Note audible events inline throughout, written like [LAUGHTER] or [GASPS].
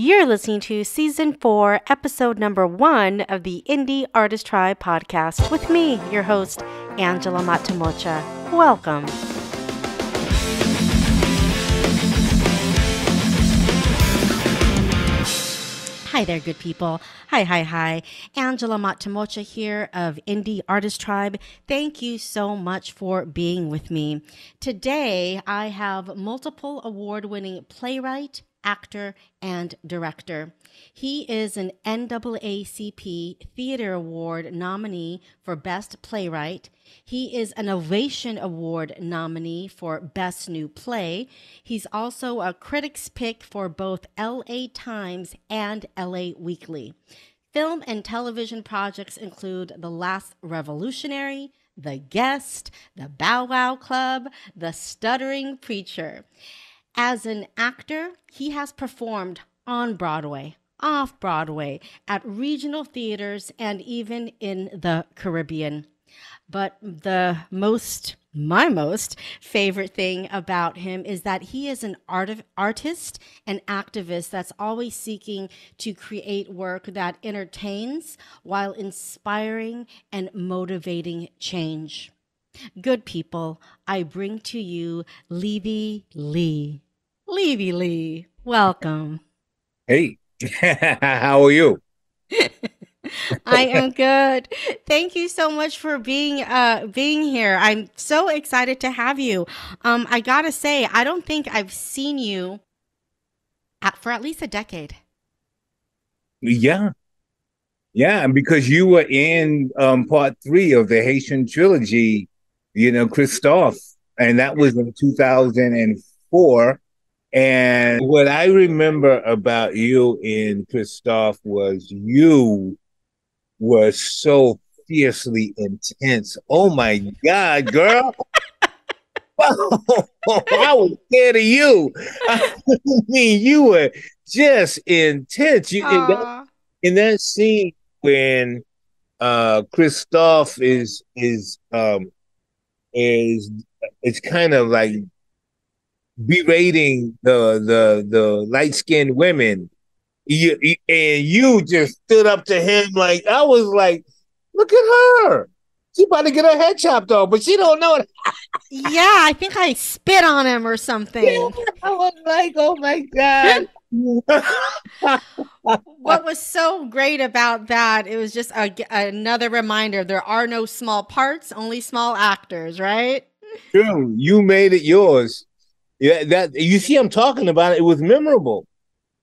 You're listening to season four, episode number one of the Indie Artist Tribe podcast with me, your host, Angela Matemotja. Welcome. Hi there, good people. Hi, hi, hi. Angela Matemotja here of Indie Artist Tribe. Thank you so much for being with me. Today, I have multiple award winning playwright, actor, and director. He is an NAACP Theater Award nominee for Best Playwright. He is an Ovation Award nominee for Best New Play. He's also a Critics Pick for both LA Times and LA Weekly. Film and television projects include The Last Revolutionary, The Guest, The Bow Wow Club, The Stuttering Preacher. As an actor, he has performed on Broadway, off Broadway, at regional theaters, and even in the Caribbean. But the most, my most favorite thing about him is that he is an art- artist and activist that's always seeking to create work that entertains while inspiring and motivating change. Good people, I bring to you Levy Lee. Levy Lee, welcome. Hey, [LAUGHS] how are you? [LAUGHS] I am good. Thank you so much for being uh being here. I'm so excited to have you. Um I got to say I don't think I've seen you at, for at least a decade. Yeah. Yeah, and because you were in um part 3 of the Haitian trilogy, you know, Christophe, and that was in 2004 and what I remember about you in Christophe was you were so fiercely intense. Oh my God, girl. [LAUGHS] [LAUGHS] I was scared of you. [LAUGHS] I mean, you were just intense. You in that, in that scene when uh Christophe is is um is it's kind of like berating the the the light skinned women. You, and you just stood up to him like I was like, look at her. She about to get her head chopped off, but she don't know it. yeah, I think I spit on him or something. Yeah, I was like, oh my god. [LAUGHS] what was so great about that it was just a, another reminder there are no small parts only small actors right true you made it yours yeah, that you see, I'm talking about it. It was memorable.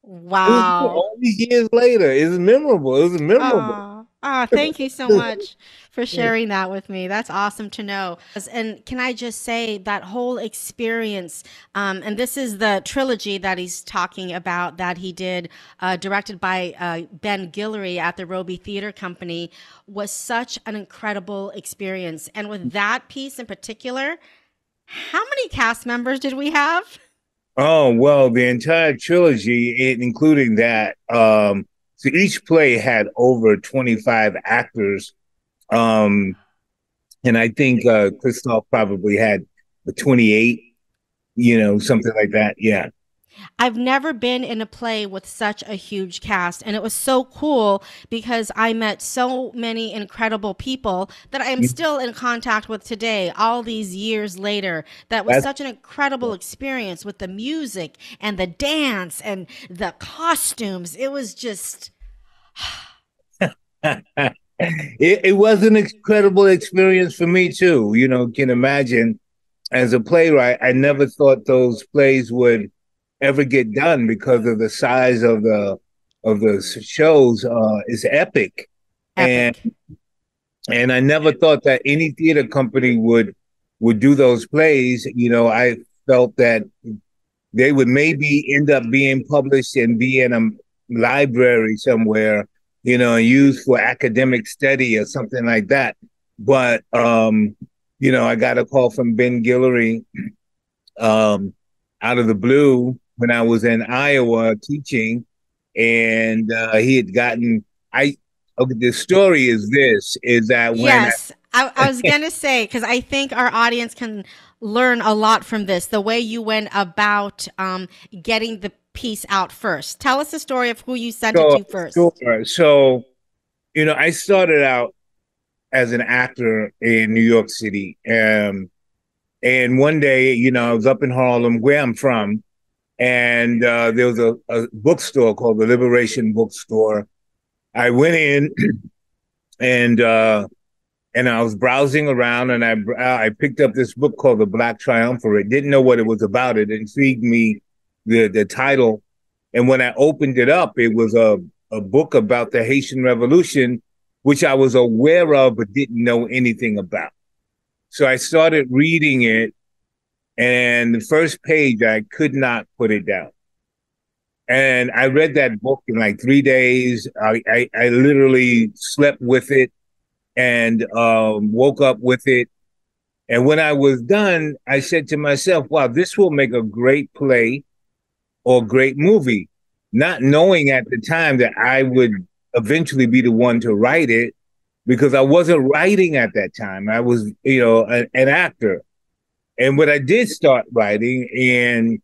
Wow! Was, all these years later, it's memorable. It was memorable. Ah, thank you so [LAUGHS] much for sharing that with me. That's awesome to know. And can I just say that whole experience, um, and this is the trilogy that he's talking about that he did, uh, directed by uh, Ben Guillory at the Robey Theater Company, was such an incredible experience. And with that piece in particular, how many cast members did we have? Oh, well, the entire trilogy, including that, um, so each play had over 25 actors. Um, and I think uh, Christophe probably had 28, you know, something like that. Yeah. I've never been in a play with such a huge cast, and it was so cool because I met so many incredible people that I am mm-hmm. still in contact with today, all these years later. That was That's- such an incredible experience with the music and the dance and the costumes. It was just. [LAUGHS] it, it was an incredible experience for me too. You know, can imagine as a playwright, I never thought those plays would ever get done because of the size of the of the shows uh, is epic. epic. and and I never thought that any theater company would would do those plays. You know, I felt that they would maybe end up being published and be in a library somewhere, you know, used for academic study or something like that. But um, you know, I got a call from Ben Guillory um, out of the blue when I was in Iowa teaching, and uh, he had gotten I. Okay, the story is this: is that when yes, I, I was [LAUGHS] gonna say because I think our audience can learn a lot from this. The way you went about um, getting the piece out first. Tell us the story of who you sent so, it to first. Sure. So, you know, I started out as an actor in New York City. Um, and one day, you know, I was up in Harlem, where I'm from, and uh, there was a, a, bookstore called the Liberation Bookstore. I went in, [CLEARS THROAT] and uh, and I was browsing around, and I I picked up this book called The Black Triumvirate. Didn't know what it was about. It intrigued me, the the title, and when I opened it up, it was a a book about the Haitian Revolution, which I was aware of but didn't know anything about. So I started reading it, and the first page I could not put it down. And I read that book in like three days. I I, I literally slept with it and um, woke up with it. And when I was done, I said to myself, wow, this will make a great play or great movie. Not knowing at the time that I would eventually be the one to write it because I wasn't writing at that time. I was, you know, a, an actor. And when I did start writing and,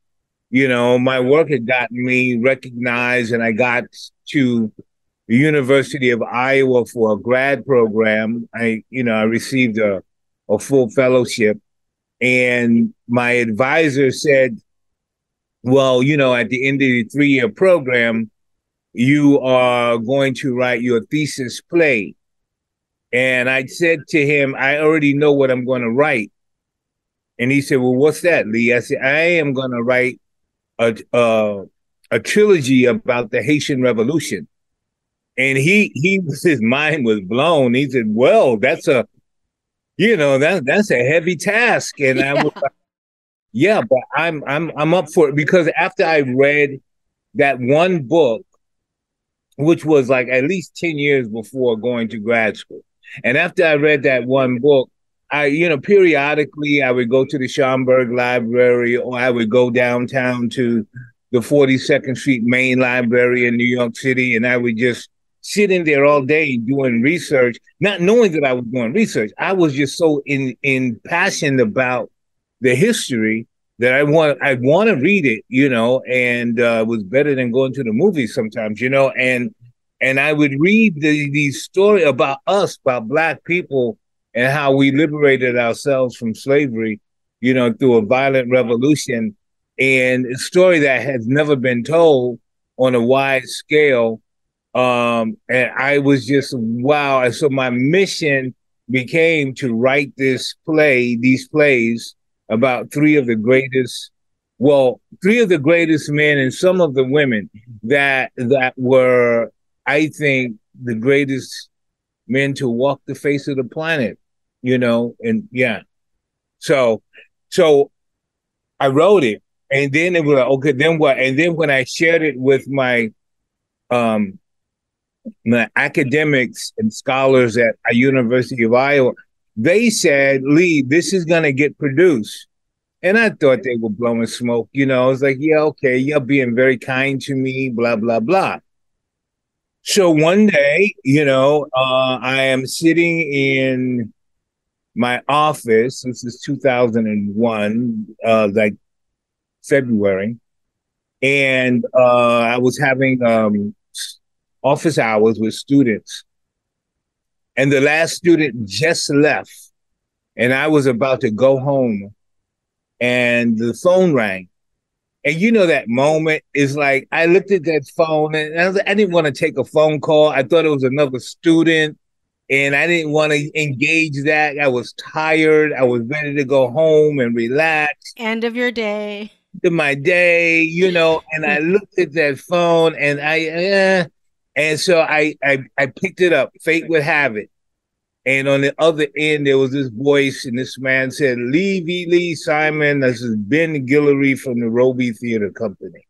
you know, my work had gotten me recognized and I got to the University of Iowa for a grad program. I, you know, I received a, a full fellowship. And my advisor said, well, you know, at the end of the three year program, you are going to write your thesis play. And I said to him, I already know what I'm going to write. And he said, Well, what's that, Lee? I said, I am going to write a, a, a trilogy about the Haitian Revolution and he he [LAUGHS] his mind was blown. He said, "Well, that's a, you know, that that's a heavy task." And yeah. I was like, "Yeah, but I'm I'm I'm up for it because after I read that one book, which was like at least ten years before going to grad school, and after I read that one book." I, you know, periodically I would go to the Schomburg Library or I would go downtown to the 42nd Street Main Library in New York City, and I would just sitting there all day doing research, not knowing that I was doing research. I was just so in in passionate about the history that I want I want to read it, you know, and uh, was better than going to the movies sometimes, you know, and and I would read the the story about us, about black people, and how we liberated ourselves from slavery, you know, through a violent revolution, and a story that has never been told on a wide scale um, and I was just wow. And so my mission became to write this play, these plays about three of the greatest, well, three of the greatest men and some of the women that that were, I think, the greatest men to walk the face of the planet, you know, and yeah. So so I wrote it and then it was like, okay, then what? And then when I shared it with my um the academics and scholars at a University of Iowa, they said, Lee, this is going to get produced. And I thought they were blowing smoke. You know, I was like, yeah, okay, you're being very kind to me, blah, blah, blah. So one day, you know, uh, I am sitting in my office. This is 2001, uh, like February. And uh, I was having um, office hours with students. And the last student just left. And I was about to go home. And the phone rang. And you know that moment is like I looked at that phone and I, like, I didn't want to take a phone call. I thought it was another student, and I didn't want to engage that. I was tired. I was ready to go home and relax. End of your day. To my day, you know. And I [LAUGHS] looked at that phone and I, uh, and so I, I I picked it up. Fate would have it. And on the other end, there was this voice, and this man said, Levy Lee Simon, this is Ben Guillory from the Robey Theater Company.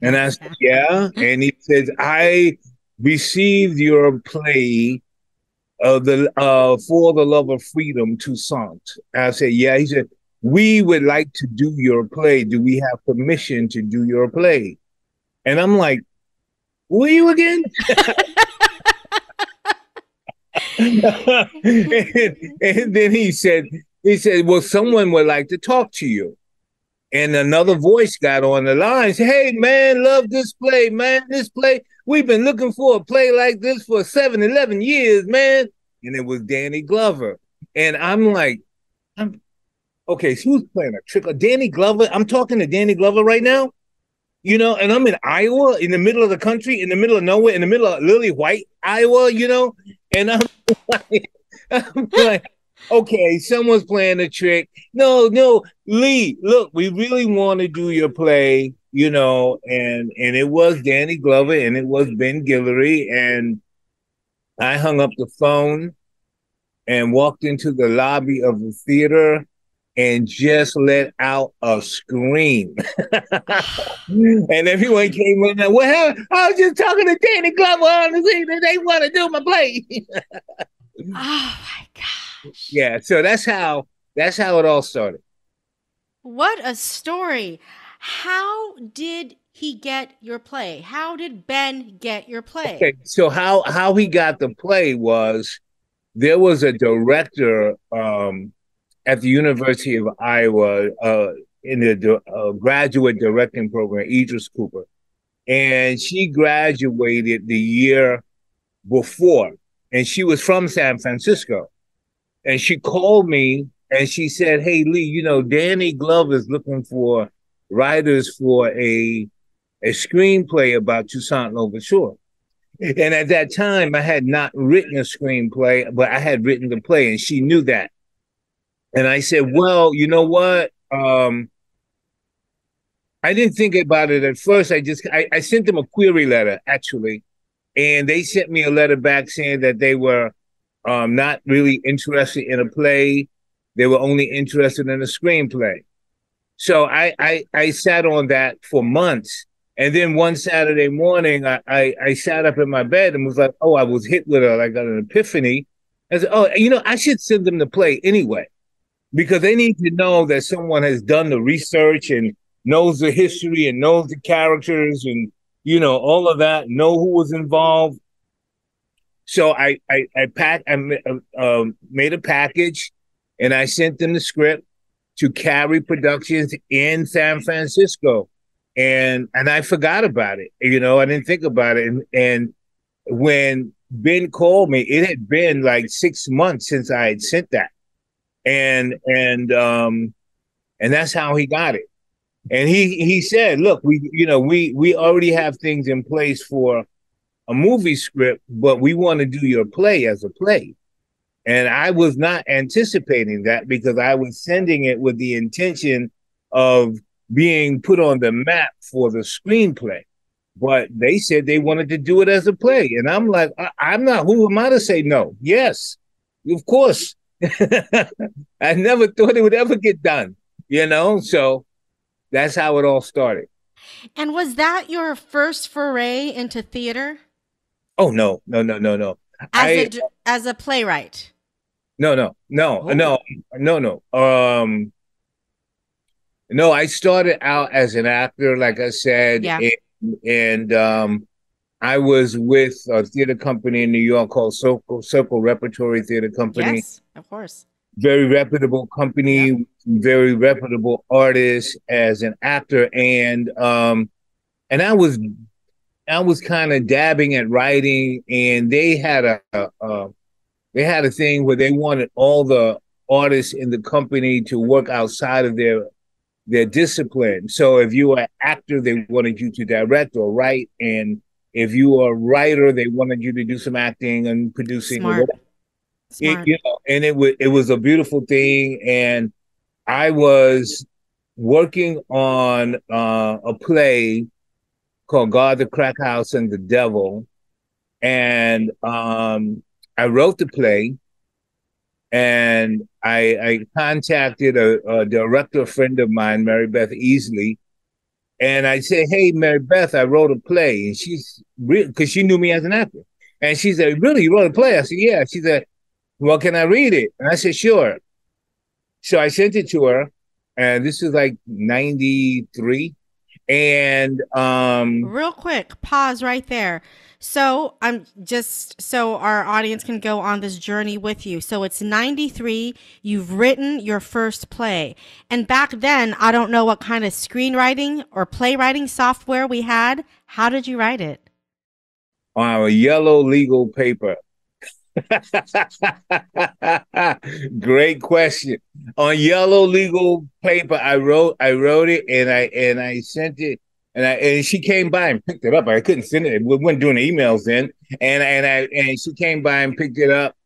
And I said, Yeah. And he says, I received your play uh, the uh, For the Love of Freedom, Toussaint. I said, Yeah. He said, We would like to do your play. Do we have permission to do your play? And I'm like, are you again? and, [LAUGHS] and, then he said, he said, well, someone would like to talk to you. And another voice got on the line. Said, hey man, love this play, man. This play, we've been looking for a play like this for seven, 11 years, man. And it was Danny Glover. And I'm like, I'm okay, so who's playing a trick? Danny Glover. I'm talking to Danny Glover right now. You know, and I'm in Iowa, in the middle of the country, in the middle of nowhere, in the middle of Lily White, Iowa, you know, and I'm [LAUGHS] like, I'm like okay, someone's playing a trick. No, no, Lee, look, we really want to do your play, you know, and and it was Danny Glover and it was Ben Guillory, and I hung up the phone and walked into the lobby of the theater and just let out a scream. [LAUGHS] and everyone came in and well, I was just talking to Danny Glover on the scene and they want to do my play. [LAUGHS] oh my gosh. Yeah, so that's how that's how it all started. What a story. How did he get your play? How did Ben get your play? Okay, so how how he got the play was there was a director um, at the University of Iowa uh, in the uh, graduate directing program, Idris Cooper, and she graduated the year before, and she was from San Francisco, and she called me and she said, "Hey Lee, you know Danny Glover is looking for writers for a a screenplay about Toussaint Louverture." And at that time, I had not written a screenplay, but I had written the play, and she knew that. And I said, "Well, you know what? Um, I didn't think about it at first. I just I, I sent them a query letter actually, and they sent me a letter back saying that they were um, not really interested in a play. They were only interested in a screenplay. So I, I, I sat on that for months. And then one Saturday morning, I, I, I sat up in my bed and was like, oh, I was hit with a, got an epiphany. I said, oh, you know, I should send them the play anyway, because they need to know that someone has done the research and knows the history and knows the characters and, you know, all of that, know who was involved. So I I I packed I uh, made a package, and I sent them the script to Carrie Productions in San Francisco, and and I forgot about it. You know, I didn't think about it, and, and when Ben called me, it had been like six months since I had sent that, and and um and that's how he got it. And he he said, "Look, we you know we we already have things in place for." a movie script, but we want to do your play as a play. And I was not anticipating that because I was sending it with the intention of being put on the map for the screenplay. But they said they wanted to do it as a play. And I'm like, I- am not, who am I to say no? Yes, of course. [LAUGHS] I never thought it would ever get done, you know? So that's how it all started. And was that your first foray into theater? Oh no, no, no, no, no. As I, a as a playwright. No, no, no, oh. no, no, no. Um, no, I started out as an actor, like I said, yeah. and, and um, I was with a theater company in New York called Circle Circle Repertory Theater Company. Yes, of course. Very reputable company, yeah. very reputable artist as an actor, and um, and I was I was kind of dabbing at writing, and they had a, a, a, they had a thing where they wanted all the artists in the company to work outside of their their discipline. So if you were an actor, they wanted you to direct or write, and if you were a writer, they wanted you to do some acting and producing. Smart. Smart. It, you know, and it was it was a beautiful thing, and I was working on uh, a play called God, the Crack House, and the Devil. And um, I wrote the play and I, I contacted a, a, director friend of mine, Mary Beth Easley. And I said, Hey, Mary Beth, I wrote a play. And she's real because she knew me as an actor. And she said, Really? You wrote a play? I said, Yeah. She said, Well, can I read it? And I said, Sure. So I sent it to her. And this is like 93 And um real quick, pause right there. So I'm just so our audience can go on this journey with you. So it's 93. You've written your first play. And back then, I don't know what kind of screenwriting or playwriting software we had. How did you write it? On a yellow legal paper. [LAUGHS] Great question. On yellow legal paper, I wrote I wrote it and I and I sent it and I and she came by and picked it up. I couldn't send it. We weren't doing emails then. And and I and she came by and picked it up.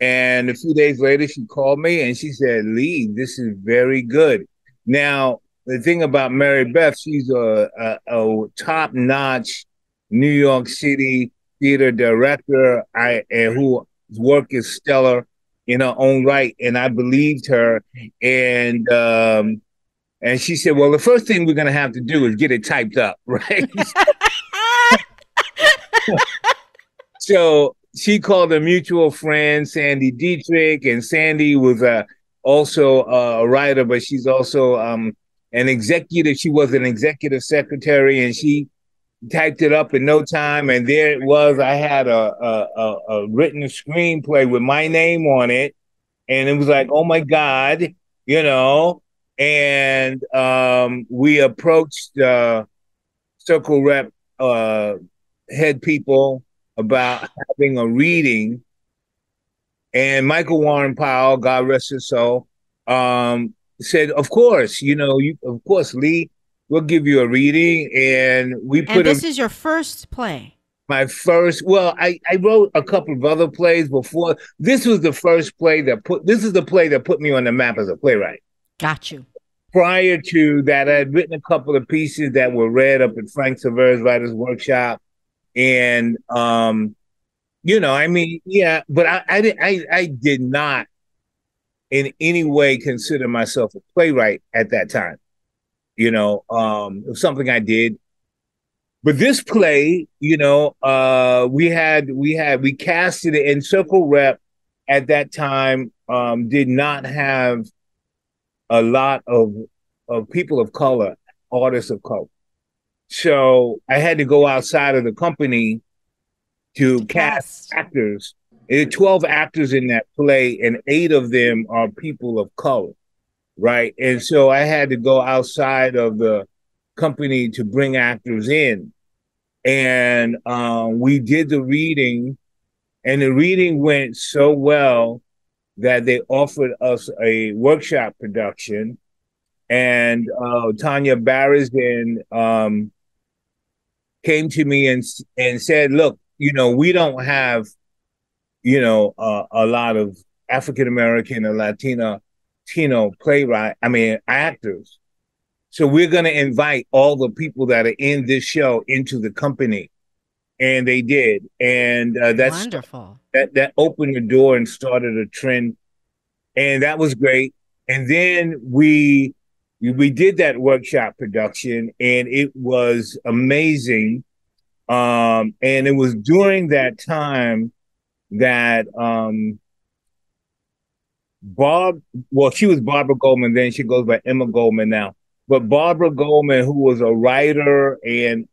And a few days later, she called me and she said, "Lee, this is very good." Now, the thing about Mary Beth, she's a, a, a top notch New York City theater director. I and whose work is stellar in her own right, and I believed her. And um, and she said, Well, the first thing we're going to have to do is get it typed up, [LAUGHS] right? [LAUGHS] so she called a mutual friend, Sandy Dietrich, and Sandy was uh, also a writer, but she's also um, an executive. She was an executive secretary, and she typed it up in no time. And there it was. I had a, a, a, a written screenplay with my name on it. And it was like, oh my God, you know, and um, we approached uh, Circle Rep uh, head people about having a reading, and Michael Warren Powell, God rest his soul, um, said, "Of course, you know, you of course, Lee, we'll give you a reading." And we put. And this a, is your first play. My first, well, I, I wrote a couple of other plays before. This was the first play that put. This is the play that put me on the map as a playwright. Got you. Prior to that, I had written a couple of pieces that were read up at Frank Silvera's Writers Workshop, and um, you know, I mean, yeah, but I, I did, I, I did not in any way consider myself a playwright at that time. You know, um, it was something I did. But this play, you know, uh, we had we had we casted it in Circle Rep at that time um, did not have a lot of of people of color, artists of color. So I had to go outside of the company to cast actors. There are 12 actors in that play, and eight of them are people of color. Right. And so I had to go outside of the company to bring actors in. And um, we did the reading, and the reading went so well that they offered us a workshop production, and uh, Tanya Berezin um, came to me and and said, "Look, you know, we don't have, you know, uh, a lot of African American and Latino, Latino playwright, I mean, actors. So we're going to invite all the people that are in this show into the company." And they did, and uh, that's wonderful that that opened the door and started a trend, and that was great. And then we we did that workshop production, and it was amazing. Um, and it was during that time that um, Bob, well, she was Barbara Goldman then. She goes by Emma Goldman now. But Barbara Goldman, who was a writer and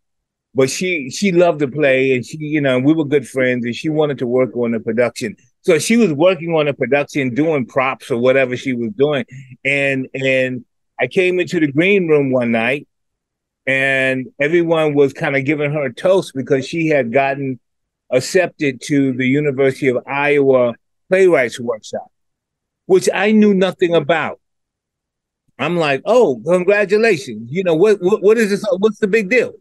but she she loved to play and she you know we were good friends and she wanted to work on the production so she was working on the production doing props or whatever she was doing and and i came into the green room one night and everyone was kind of giving her a toast because she had gotten accepted to the university of iowa playwrights workshop which i knew nothing about. I'm like oh congratulations. You know what what, what is this? What's the big deal?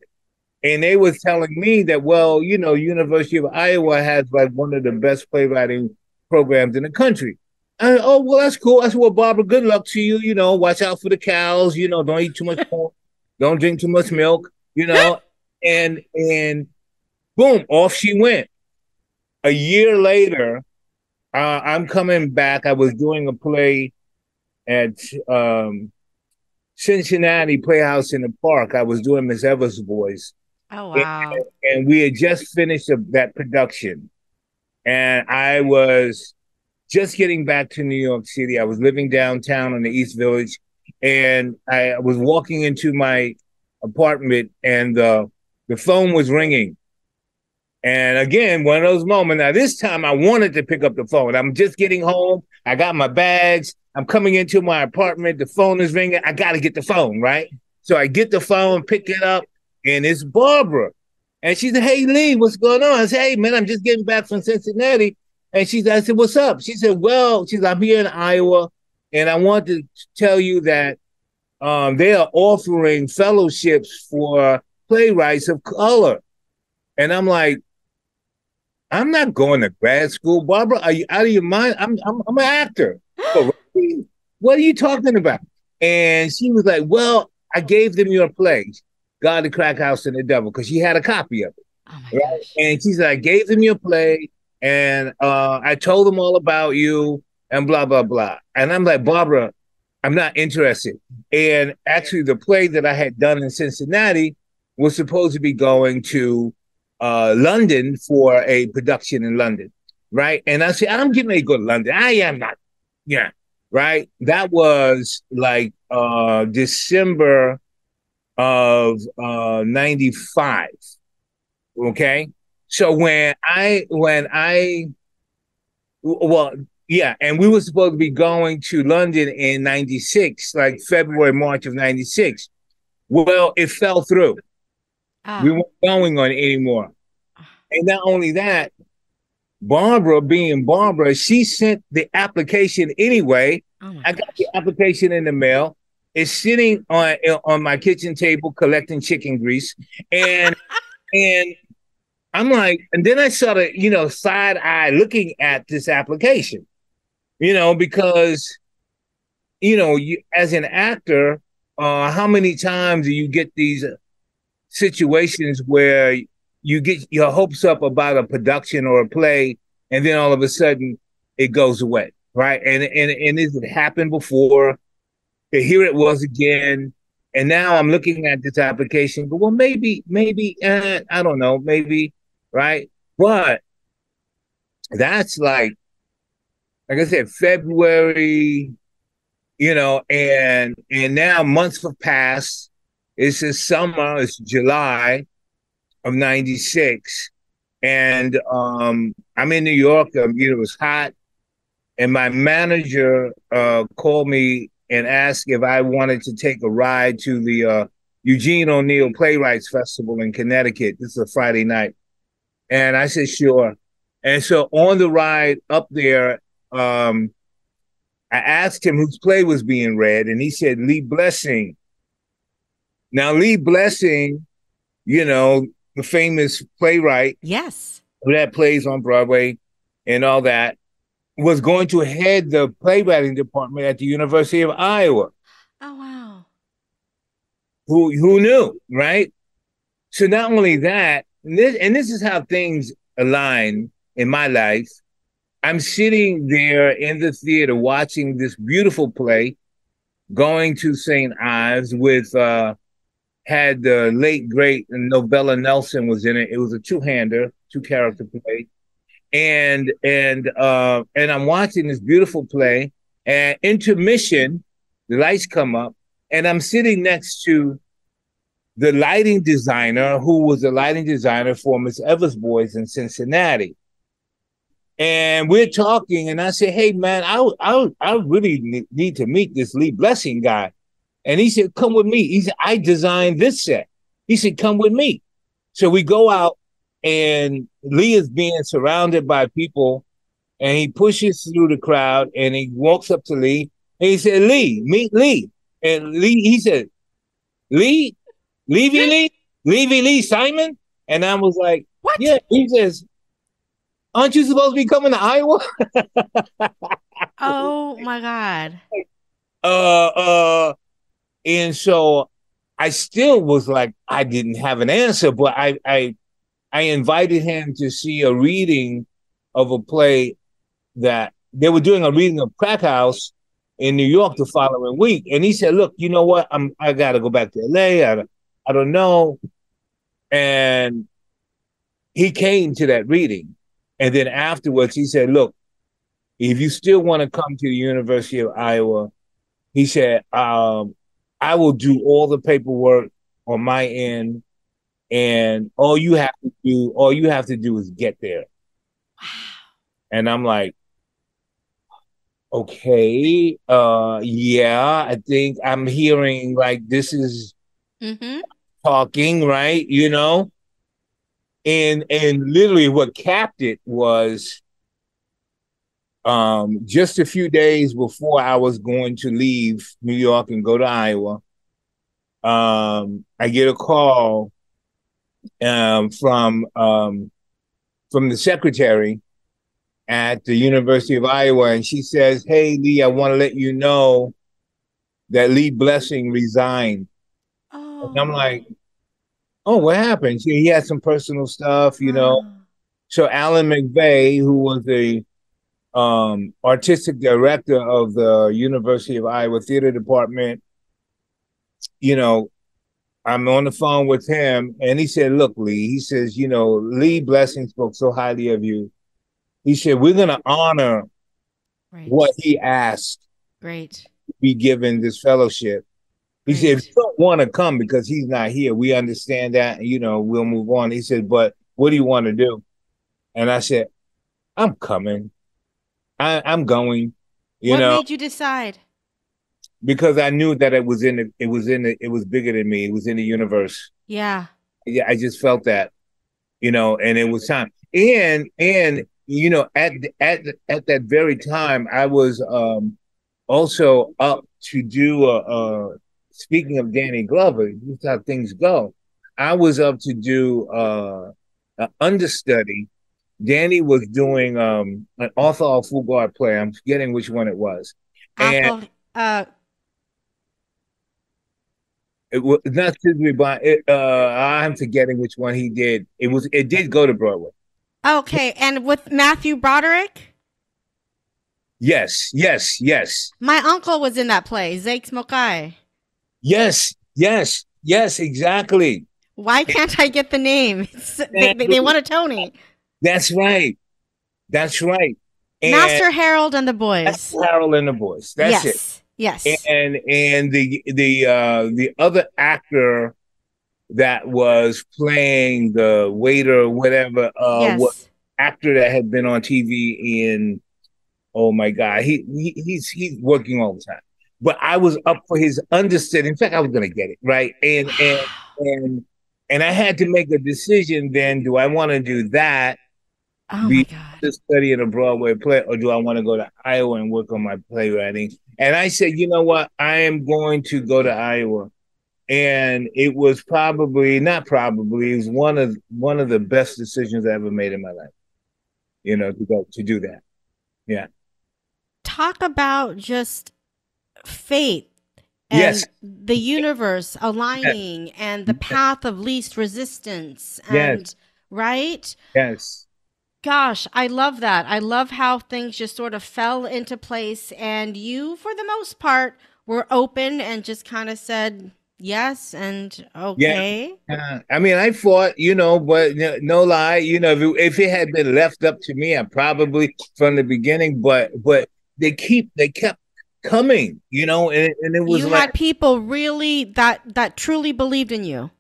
And they was telling me that well you know university of iowa has like one of the best playwriting programs in the country. And, oh well that's cool. I said well barbara good luck to you. You know watch out for the cows. You know don't eat too much [LAUGHS] pork. Don't drink too much milk you know. And and boom off she went. A year later uh, i'm coming back i was doing a play at um, Cincinnati Playhouse in the Park. I was doing Miss Evers' Boys, Oh wow! And, and we had just finished a, that production, and I was just getting back to New York City. I was living downtown in the East Village, and I was walking into my apartment, and the the phone was ringing. And again, one of those moments. Now, this time I wanted to pick up the phone. I'm just getting home. I got my bags. I'm coming into my apartment. The phone is ringing. I got to get the phone, right? So I get the phone, pick it up, and it's Barbara. And she said, Hey, Lee, what's going on? I said, Hey, man, I'm just getting back from Cincinnati. And she said, I said, What's up? She said, Well, she's I'm here in Iowa, and I want to tell you that um, they are offering fellowships for playwrights of color. And I'm like, I'm not going to grad school, Barbara. Are you out of your mind? I'm I'm, I'm an actor. [GASPS] what are you talking about? And she was like, Well, I gave them your play, God, the Crack House, and the Devil, because she had a copy of it. Oh right? And she said, I gave them your play, and uh, I told them all about you, and blah blah blah. And I'm like, Barbara, I'm not interested. And actually, the play that I had done in Cincinnati was supposed to be going to uh, London for a production in London, right? And I said, I'm getting ready to go to London. I am not. Yeah, right. That was like uh, December of uh, 95. Okay. So when I, when I, well, yeah, and we were supposed to be going to London in 96, like February, March of 96. Well, it fell through. Ah. We weren't going on anymore. And not only that, Barbara being Barbara, she sent the application anyway. Oh I got gosh. the application in the mail. It's sitting on on my kitchen table collecting chicken grease. And [LAUGHS] and I'm like, and then I started, you know, side eye looking at this application, you know, because, you know, you as an actor, uh, how many times do you get these situations where you get your hopes up about a production or a play, and then all of a sudden it goes away, right? And and and this had happened before. Here it was again, and now I'm looking at this application. But well, maybe, maybe eh, I don't know, maybe, right? But that's like, like I said, February, you know, and and now months have passed. It's the summer. It's July of 96. And um, I'm in New York. Um, it was hot. And my manager uh, called me and asked if I wanted to take a ride to the uh, Eugene O'Neill Playwrights Festival in Connecticut. This is a Friday night. And I said, sure. And so on the ride up there, um, I asked him whose play was being read, and he said Lee Blessing. Now, Lee Blessing, you know, the famous playwright. Yes. That plays on Broadway and all that, was going to head the playwriting department at the University of Iowa. Oh wow. Who who knew, right? So not only that, and this, and this is how things align in my life. I'm sitting there in the theater watching this beautiful play, going to St. Ives with uh, had the late great Novella Nelson was in it. It was a two hander, two character play, and and uh, and I'm watching this beautiful play. And intermission, the lights come up, and I'm sitting next to the lighting designer who was the lighting designer for Miss Evers Boys in Cincinnati. And we're talking, and I say, "Hey, man, I I I really need to meet this Lee Blessing guy." And he said, Come with me. He said, I designed this set. He said, Come with me. So we go out, and Lee is being surrounded by people, and he pushes through the crowd and he walks up to Lee and he said, Lee, meet Lee. And Lee, he said, Lee, Levy Lee, Levy Lee Simon. And I was like, What? Yeah. He says, Aren't you supposed to be coming to Iowa? [LAUGHS] oh my God. Uh uh and so I still was like, I didn't have an answer, but I I I invited him to see a reading of a play that they were doing a reading of Crack House in New York the following week. And he said, Look, you know what? I'm I gotta go back to LA. I, I don't know. And he came to that reading. And then afterwards he said, Look, if you still want to come to the University of Iowa, he said, um, I will do all the paperwork on my end, and all you have to do, all you have to do is get there. Wow. And I'm like, okay, uh, yeah, I think I'm hearing like this is Mm-hmm. talking, right? You know, and and literally what capped it was um just a few days before I was going to leave New York and go to Iowa. Um, I get a call um from um from the secretary at the University of Iowa, and she says, "Hey Lee, I want to let you know that Lee Blessing resigned." Oh. And I'm like, "Oh, what happened?" She, he had some personal stuff, you know. Oh. So Alan MacVey, who was the um, artistic director of the University of Iowa Theater Department, you know, I'm on the phone with him, and he said, "Look, Lee," he says, "You know, Lee Blessing spoke so highly of you." He said, "We're going to honor Great. what he asked Great. to be given this fellowship." He said, "If you don't want to come because he's not here, we understand that. and, You know, we'll move on." He said, "But what do you want to do?" And I said, "I'm coming. I, I'm going." You what know, made you decide? because I knew that it was in the, it was in the, it was bigger than me. It was in the universe. Yeah. Yeah, I just felt that, you know, and it was time. And and you know, at at at that very time, I was um also up to do a, a speaking of Danny Glover, is how things go. I was up to do uh an understudy. Danny was doing um an Athol Fugard play. I'm forgetting which one it was. And. Uh. it was not Sizwe Banzi. It, uh, I'm forgetting which one he did. It was. It did go to Broadway. Okay. And with Matthew Broderick, Yes, yes, yes, my uncle was in that play. Zakes Mokae. yes, yes, yes. Exactly. Why can't I get the name? They, they, they won a Tony. That's right. That's right. And Master Harold and the Boys. Harold and the Boys. That's yes. Yes. And and the the uh the other actor that was playing the waiter, whatever, uh, yes. was actor that had been on TV in oh my god he, he he's he's working all the time but I was up for his understudy in fact I was gonna get it right and and and and I had to make a decision then do I want to do that oh my be- God. to study in a Broadway play or do I want to go to Iowa and work on my playwriting and I said you know what I am going to go to Iowa and it was probably not probably it was one of one of the best decisions I ever made in my life you know to go to do that Yeah. Talk about just fate and Yes. the universe aligning and the path of least resistance and Yes. right yes gosh i love that. I love how things just sort of fell into place and you for the most part were open and just kind of said yes and okay. Uh, I mean, I fought, you know, but no, no lie, you know, if it, if it had been left up to me, I probably from the beginning. But but they keep they kept coming, you know, and and it was you like had people really that that truly believed in you.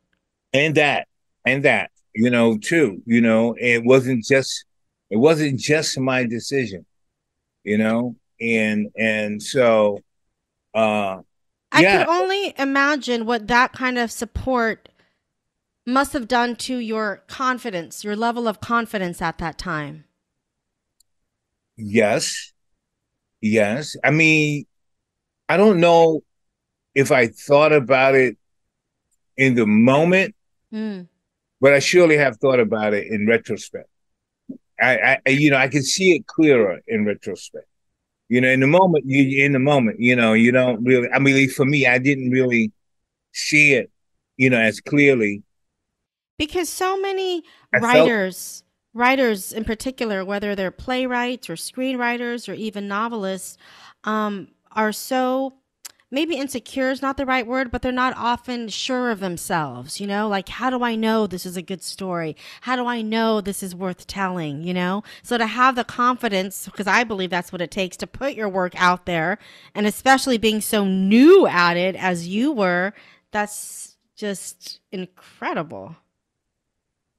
And that and that, you know, too, you know, it wasn't just it wasn't just my decision, you know, and and so uh I Yeah. could only imagine what that kind of support must have done to your confidence, your level of confidence at that time. Yes. Yes. I mean, I don't know if I thought about it in the moment, Mm. but I surely have thought about it in retrospect. I, I you know, I can see it clearer in retrospect. You know, in the moment, you in the moment, you know, you don't really. I mean, for me, I didn't really see it, you know, as clearly. Because so many I felt- writers, writers in particular, whether they're playwrights or screenwriters or even novelists, um, are so maybe insecure is not the right word, but they're not often sure of themselves. You know, like how do I know this is a good story? How do I know this is worth telling? You know, so to have the confidence, because I believe that's what it takes to put your work out there, and especially being so new at it as you were, that's just incredible.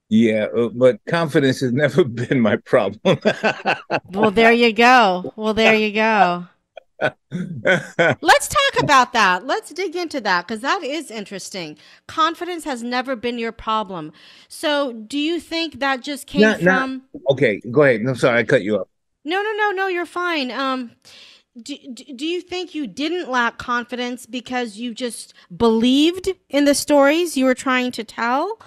Yeah, uh, but confidence has [LAUGHS] never been my problem. well, there you go. Well, there you go. Let's talk about that. Let's dig into that because that is interesting. Confidence has never been your problem. So, do you think that just came not, from? Not, okay, go ahead. I'm sorry, I cut you up. No, no, no, no. You're fine. Um, do, do you think you didn't lack confidence because you just believed in the stories you were trying to tell?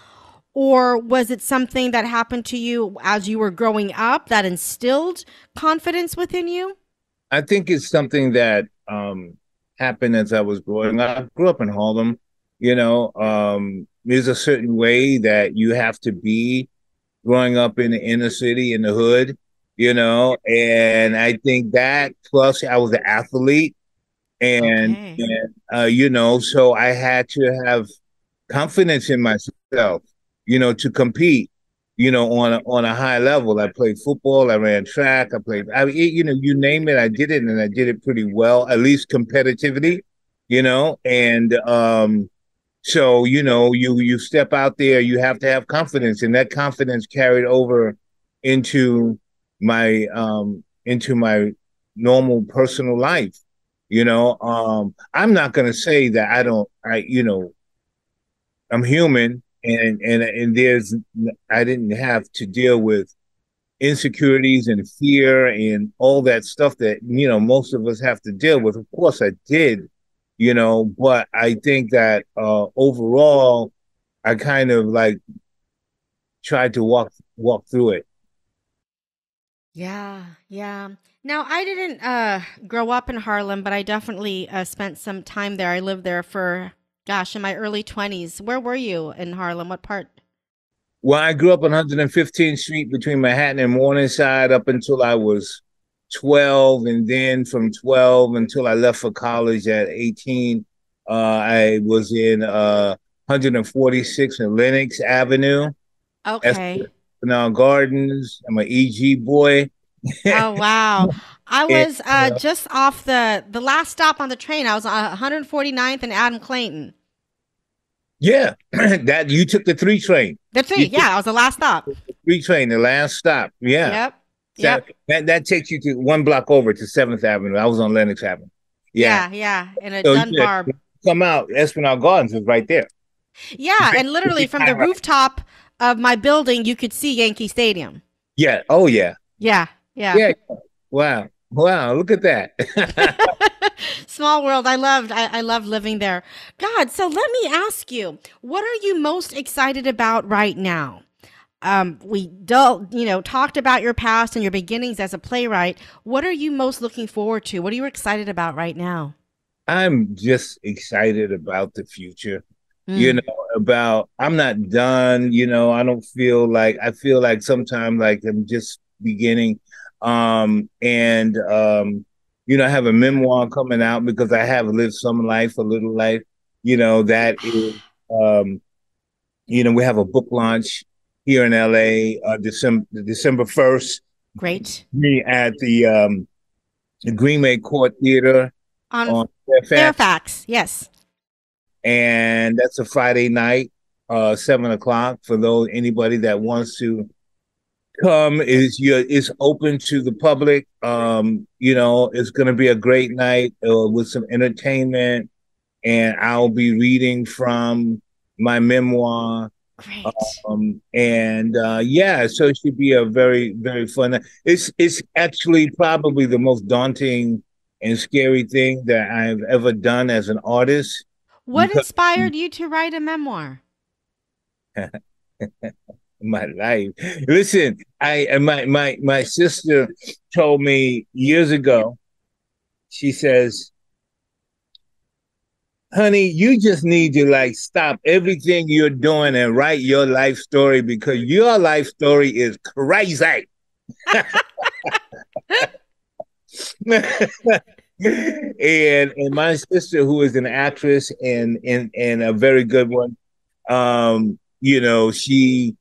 Or was it something that happened to you as you were growing up that instilled confidence within you? I think it's something that um, happened as I was growing up. I grew up in Harlem. You know, um, there's a certain way that you have to be growing up in the inner city, in the hood, you know, and I think that plus I was an athlete and, okay. and uh, you know, so I had to have confidence in myself, you know, to compete you know, on a, on a high level. I played football, I ran track, I played, I, you know, you name it, I did it, and I did it pretty well, at least competitively, you know, and um, so you know, you you step out there, you have to have confidence, and that confidence carried over into my um into my normal personal life. You know, um, I'm not gonna say that I don't, I you know, I'm human and and and there's I didn't have to deal with insecurities and fear and all that stuff that you know most of us have to deal with. Of course, I did, you know, but I think that uh, overall, I kind of like tried to walk walk through it. Yeah, yeah. Now I didn't uh, grow up in Harlem, but I definitely uh, spent some time there. I lived there for Gosh, in my early 20s. Where were you in Harlem? What part? Well, I grew up on 115th Street between Manhattan and Morningside up until I was 12. And then from 12 until I left for college at 18, uh, I was in uh, 146 and Lenox Avenue. Okay. Now Gardens. I'm an EG boy. oh [LAUGHS] wow! I was uh, just off the the last stop on the train. I was on 149th and Adam Clayton. Yeah, [CLEARS THROAT] that you took the three train. The three, you yeah, I was the last stop. three train, the last stop. Yeah. Yep. So yep. That that takes you to one block over to Seventh Avenue. I was on Lenox Avenue. Yeah, yeah, yeah. in a so Dunbar. Come out, Esplanade Gardens is right there. Yeah, and literally from the rooftop of my building, you could see Yankee Stadium. Yeah. Oh yeah. Yeah. Yeah. Yeah. Wow. Wow. Look at that. [LAUGHS] [LAUGHS] [LAUGHS] Small world. I loved. I, I loved living there. God. So let me ask you, what are you most excited about right now? Um, we you know, talked about your past and your beginnings as a playwright. What are you most looking forward to? What are you excited about right now? I'm just excited about the future. Mm. You know, about I'm not done. You know, I don't feel like I feel like sometimes like I'm just beginning. Um, and um, you know, I have a memoir coming out because I have lived some life, a little life. You know, that is, um, you know, we have a book launch here in LA, uh, December December first. Great. Me at the um, the Greenway Court Theater on, on Fairfax. Fairfax. Yes. And that's a Friday night, uh, seven o'clock for those anybody that wants to come is you is open to the public. Um, you know, it's going to be a great night uh, with some entertainment, and I'll be reading from my memoir. Great. Um, and uh, yeah, so it should be a very very fun. It's it's actually probably the most daunting and scary thing that I've ever done as an artist. What inspired you to write a memoir? [LAUGHS] my life. Listen, I my my my sister told me years ago. She says, "Honey, you just need to like stop everything you're doing and write your life story because your life story is crazy." [LAUGHS] and and my sister, who is an actress and and and a very good one, um, you know, she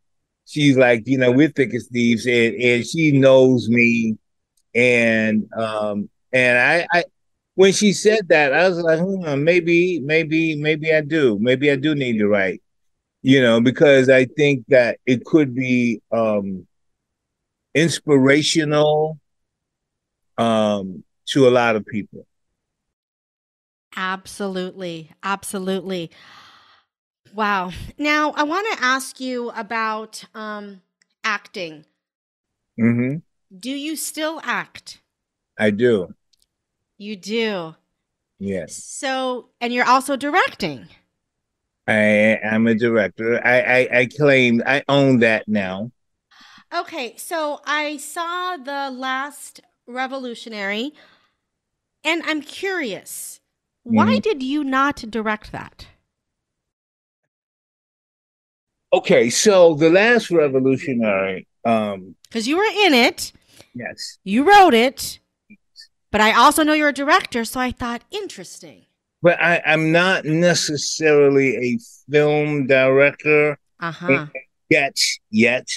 she's like, you know, we're thick as thieves, and, and she knows me, and um, and I, I, when she said that, I was like, hmm, maybe, maybe, maybe I do. Maybe I do need to write. You know, because I think that it could be um inspirational um to a lot of people. Absolutely. Absolutely. Wow. Now, I want to ask you about um, acting. hmm Do you still act? I do. You do. Yes. So, and you're also directing. I am a director. I, I, I claim I own that now. Okay. So I saw the last Revolutionary, and I'm curious why Mhm. did you not direct that? Okay, so the last revolutionary, um, Because you were in it, yes, you wrote it, but I also know you're a director, so I thought, interesting. but I, I'm not necessarily a film director Uh huh. yet, yet,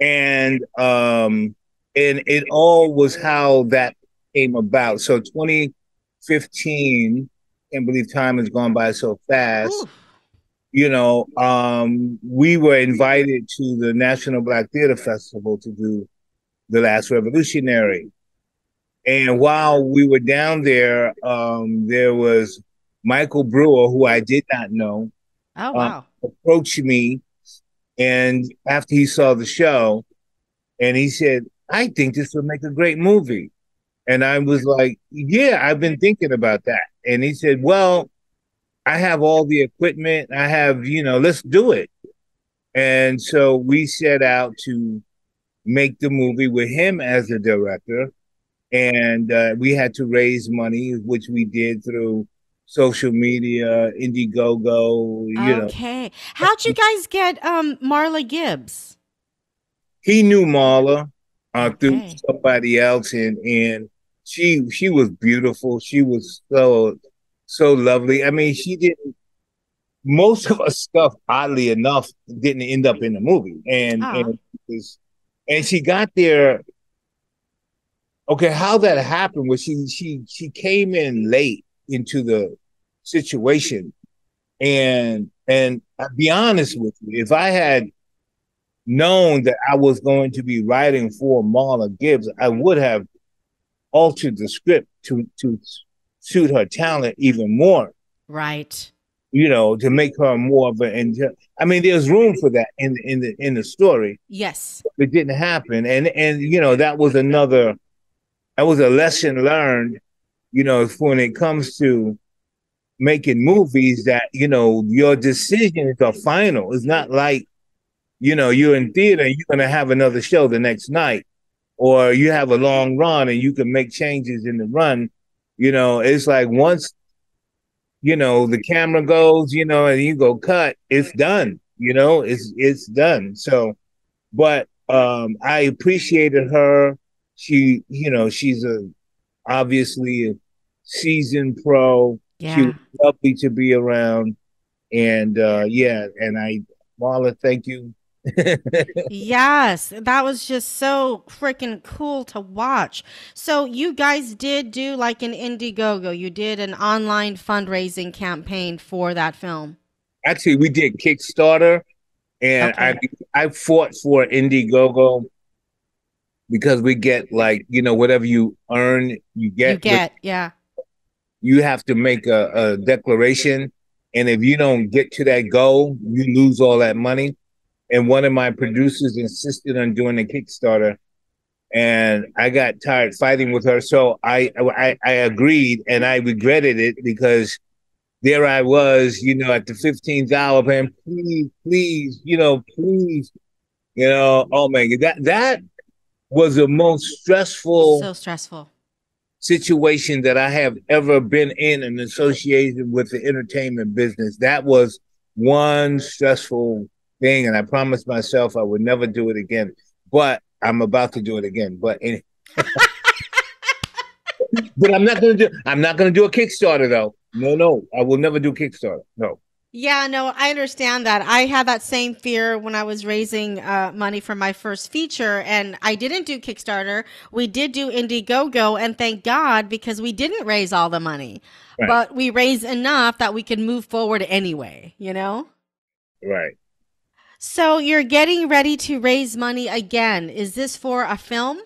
and um, and it all was how that came about. So 2015, can't believe time has gone by so fast. Ooh, you know, um, we were invited to the National Black Theater Festival to do The Last Revolutionary. And while we were down there, um, there was Michael Brewer, who I did not know, Oh, wow. approached me. And after he saw the show, and he said, I think this would make a great movie. And I was like, Yeah, I've been thinking about that. And he said, Well, I have all the equipment. I have, you know, let's do it. And so we set out to make the movie with him as the director. And uh, we had to raise money, which we did through social media, Indiegogo, you know. okay. How'd you guys get um Marla Gibbs? he knew Marla uh, through Okay. somebody else, and and she she was beautiful. She was so so lovely. I mean, she didn't. Most of her stuff, oddly enough, didn't end up in the movie, and Oh. and, was, and she got there. Okay, how that happened was she she she came in late into the situation, and and I'll be honest with you, if I had known that I was going to be writing for Marla Gibbs, I would have altered the script to to suit her talent even more. Right. You know, to make her more of a. And I mean, there's room for that in in the in the story. Yes. It didn't happen, and and you know that was another. That was a lesson learned. You know, when it comes to making movies, that you know your decisions are final. It's not like you know, you're in theater and you're going to have another show the next night, or you have a long run and you can make changes in the run. You know, it's like once, you know, the camera goes, you know, and you go cut, it's done. You know, it's it's done. So, but um, I appreciated her. She, you know, she's a obviously a seasoned pro. She Yeah. was lovely to be around, and uh, yeah, and I, Marla, thank you. [LAUGHS] Yes, that was just so freaking cool to watch. So you guys did do like an Indiegogo. You did an online fundraising campaign for that film. Actually, we did Kickstarter, and Okay. I I fought for Indiegogo because we get like you know whatever you earn, you get. you get, yeah. you have to make a, a declaration, and if you don't get to that goal, you lose all that money. And one of my producers insisted on doing a Kickstarter, and I got tired fighting with her, so I I, I agreed, and I regretted it because there I was, you know, at the 15th hour, man, please, please, you know, please, you know, oh man, that that was the most stressful So stressful. situation that I have ever been in in association with the entertainment business. That was one stressful thing, and I promised myself I would never do it again. But I'm about to do it again. But any- [LAUGHS] but I'm not gonna do I'm not gonna do a Kickstarter though. No, no, I will never do Kickstarter. No. Yeah, no, I understand that. I had that same fear when I was raising uh, money for my first feature, and I didn't do Kickstarter. We did do Indiegogo, and thank God because we didn't raise all the money, right. but we raised enough that we could move forward anyway, you know? Right. So you're getting ready to raise money again. Is this for a film?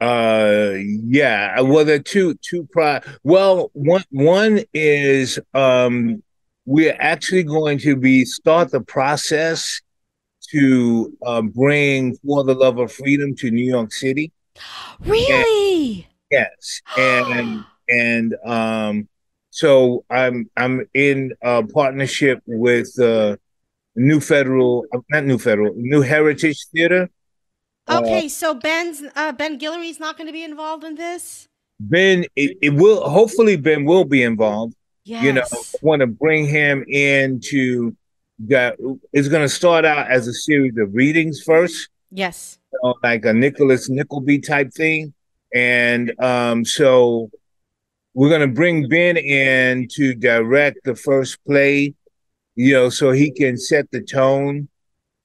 Uh, yeah. Well, there are two two pro. Well, one one is um we're actually going to be start the process to uh, bring For the Love of Freedom to New York City. Really? And, yes, and and um, so I'm I'm in a partnership with uh, New Federal, not New Federal, New Heritage Theater. Okay, uh, so Ben's uh, Ben Guillory's not going to be involved in this. Ben, it, it will hopefully Ben will be involved. Yes. You know, want to bring him into that. It's going to start out as a series of readings first. Yes. You know, like a Nicholas Nickleby type thing. And um, so we're going to bring Ben in to direct the first play, you know, so he can set the tone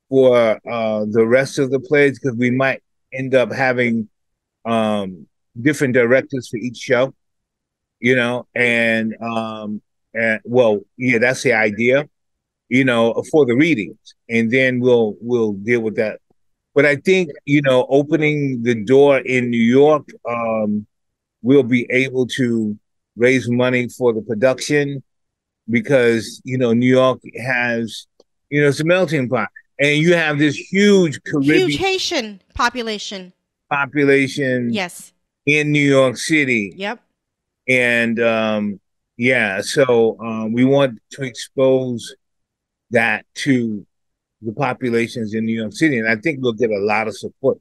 for uh, the rest of the plays because we might end up having um, different directors for each show you know, and um, and well, yeah, that's the idea, you know, for the readings, and then we'll we'll deal with that. But I think you know, opening the door in New York, um, we'll be able to raise money for the production because you know New York has you know it's a melting pot, and you have this huge Caribbean huge Haitian population population. Yes. In New York City. Yep and um, yeah, so um, we want to expose that to the populations in New York City, and I think we'll get a lot of support.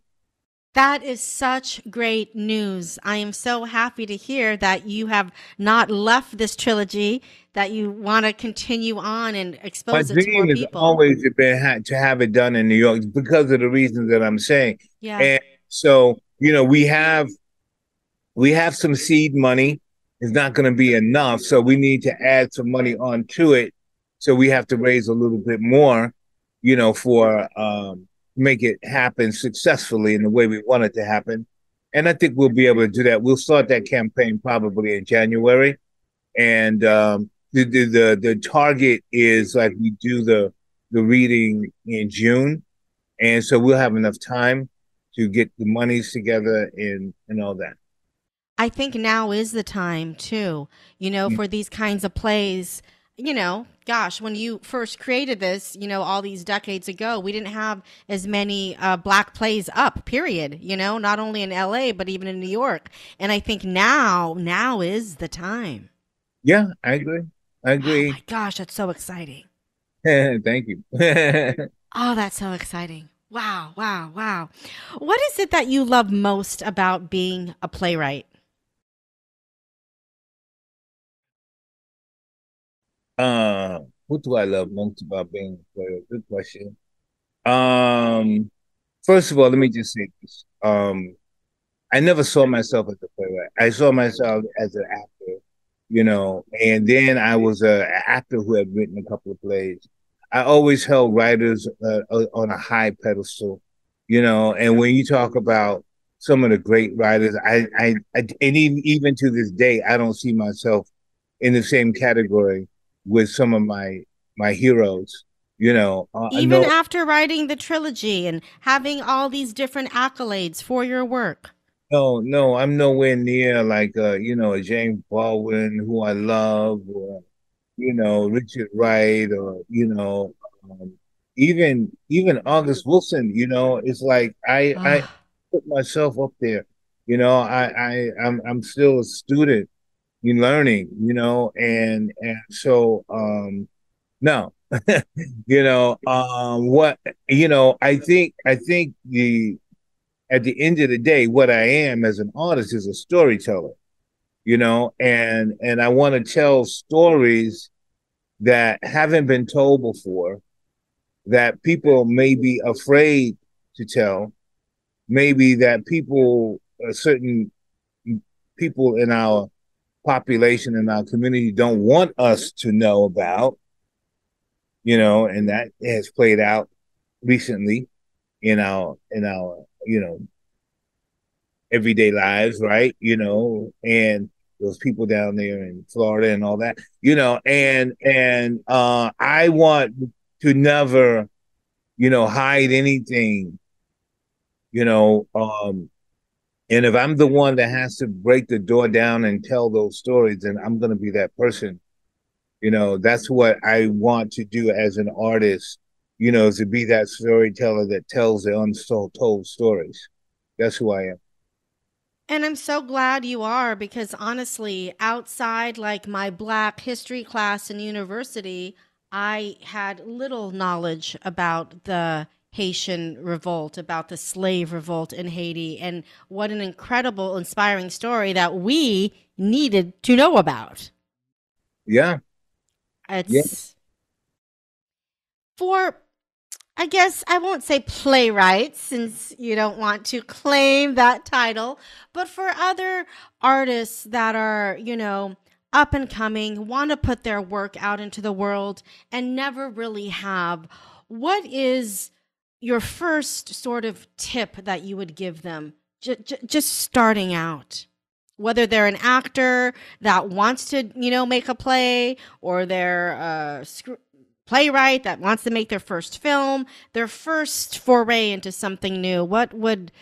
That is such great news. I am so happy to hear that you have not left this trilogy, that you want to continue on and expose My it to more people. has always been to have it done in New York because of the reasons that I'm saying. Yeah. And so, you know, we have we have some seed money It's not going to be enough. So we need to add some money onto it. So we have to raise a little bit more, you know, for um, make it happen successfully in the way we want it to happen. And I think we'll be able to do that. We'll start that campaign probably in January, and um, the, the the the target is like we do the the reading in June, and so we'll have enough time to get the monies together and and all that. I think now is the time too, you know, for these kinds of plays. You know, gosh, when you first created this, you know, all these decades ago, we didn't have as many uh, black plays up, period. You know, not only in LA, but even in New York. And I think now, now is the time. Yeah, I agree. I agree. Oh my gosh, that's so exciting. [LAUGHS] Thank you. [LAUGHS] oh, that's so exciting. Wow, wow, wow. What is it that you love most about being a playwright? Uh, what do I love most about being a player? Good question. Um, first of all, let me just say this. Um, I never saw myself as a playwright. I saw myself as an actor, you know, and then I was an actor who had written a couple of plays. I always held writers uh, uh, on a high pedestal, you know, and when you talk about some of the great writers, I, I, I and even, even to this day, I don't see myself in the same category with some of my my heroes you know uh, even know, after writing the trilogy and having all these different accolades for your work no no i'm nowhere near like uh you know james baldwin who i love or you know richard wright or you know um, even even august wilson you know it's like i i put myself up there you know i i i'm, I'm still a student you learning, you know, and and so um no, [LAUGHS] you know, um what you know, I think I think the at the end of the day, what I am as an artist is a storyteller, you know, and and I want to tell stories that haven't been told before, that people may be afraid to tell, maybe that people, certain people in our population in our community don't want us to know about, you know, and that has played out recently in our in our you know everyday lives, right? You know, and those people down there in Florida and all that, you know, and and uh I want to never, you know, hide anything, you know, um and if I'm the one that has to break the door down and tell those stories, then I'm gonna be that person. You know, that's what I want to do as an artist, you know, to be that storyteller that tells the untold stories. That's who I am. And I'm so glad you are because honestly, outside like my black history class in university, I had little knowledge about the Haitian revolt, about the slave revolt in Haiti, and what an incredible, inspiring story that we needed to know about. Yeah. It's for I guess I won't say playwright since you don't want to claim that title, but for other artists that are, you know, up and coming, want to put their work out into the world and never really have, what is your first sort of tip that you would give them j- j- just starting out? Whether they're an actor that wants to, you know, make a play or they're a uh, playwright that wants to make their first film, their first foray into something new, what would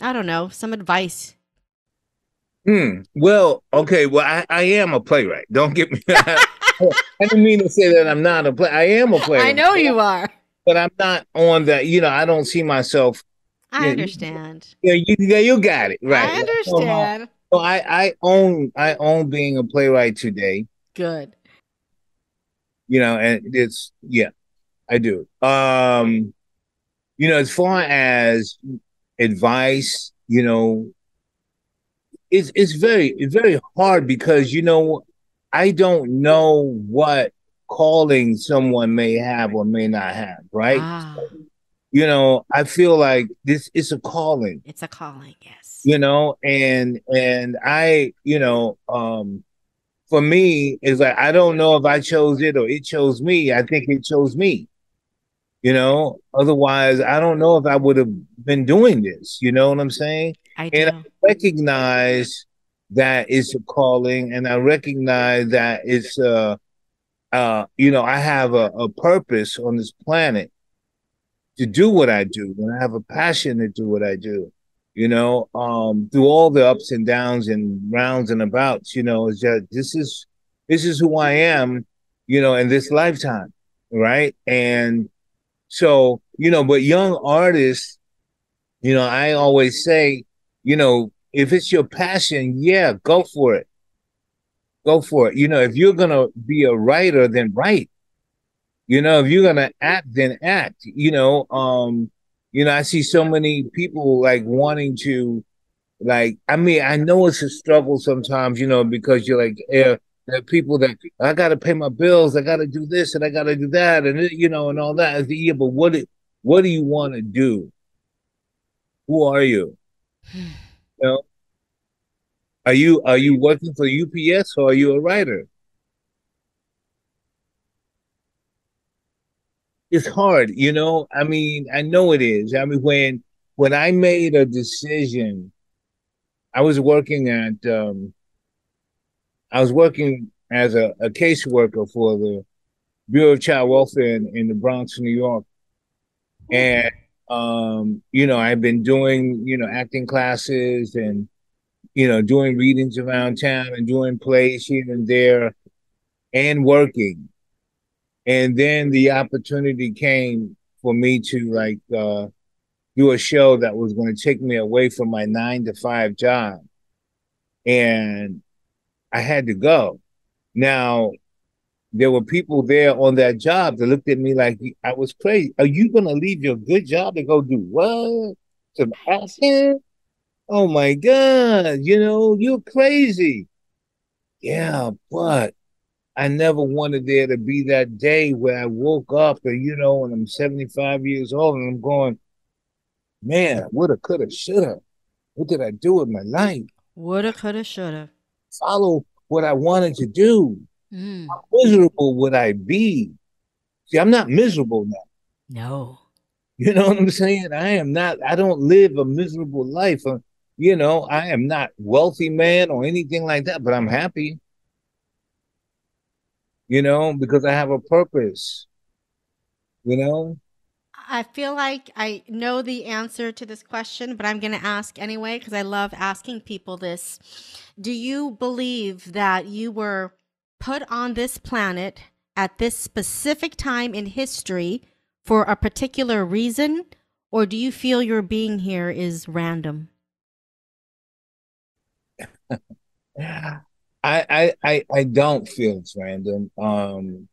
I don't know, some advice? Hmm. Well, okay. Well, I, I am a playwright. Don't get me. [LAUGHS] I didn't mean to say that I'm not a play. I am a playwright. I know you are, but I'm not on that. You know, I don't see myself. I you understand. Yeah, you, you, you got it right. I understand. So I I own I own being a playwright today. Good you know, and it's yeah, I do. Um, you know, as far as advice, you know, it's it's very it's very hard because you know, I don't know what calling someone may have or may not have, right? Ah. You know, I feel like this is a calling. It's a calling, yes. You know, and and I, you know, um for me is like I don't know if I chose it or it chose me. I think it chose me. You know, otherwise I don't know if I would have been doing this. You know what I'm saying? I do. And I recognize that it's a calling, and I recognize that it's uh uh you know I have a, a purpose on this planet to do what I do, and I have a passion to do what I do you know, um, through all the ups and downs and rounds and abouts, you know, is that this is this is who I am, you know, in this lifetime, right? And so, you know, but young artists, you know, I always say, you know, if it's your passion, yeah, go for it. Go for it. You know, if you're gonna be a writer, then write. You know, if you're gonna act, then act. You know, um, you know, I see so many people like wanting to, like, I mean, I know it's a struggle sometimes, you know, because you're like, yeah, there people that I got to pay my bills, I got to do this and I got to do that, and eh, you know, and all that. Yeah, but what what do you want to do? Who are you? [SIGHS] you know, are you are you working for UPS or are you a writer? It's hard, you know. I mean, I know it is. I mean, when when I made a decision, I was working at um, I was working as a, a caseworker for the Bureau of Child Welfare in, in the Bronx, New York, and um, you know, I've been doing you know acting classes and you know doing readings around town and doing plays here and there, and working and then the opportunity came for me to like uh, do a show that was going to take me away from my nine to five job. And i had to go. Now there were people there on that job that looked at me like i was crazy. Are you going to leave your good job to go do what? Some acting oh my god you know you're crazy. Yeah but I never wanted there to be that day where I woke up and you know, and I'm 75 years old and I'm going, man, woulda, coulda, shoulda. What did I do with my life? Woulda, coulda, shoulda. Follow what I wanted to do. Mm. How miserable would I be? See, I'm not miserable now. No. You know what I'm saying? I am not, I don't live a miserable life. Uh, you know, I am not wealthy man or anything like that, but I'm happy. You know, because I have a purpose. You know? I feel like I know the answer to this question, but I'm going to ask anyway because I love asking people this. Do you believe that you were put on this planet at this specific time in history for a particular reason, or do you feel your being here is random? [LAUGHS] I, I I don't feel it's random. Um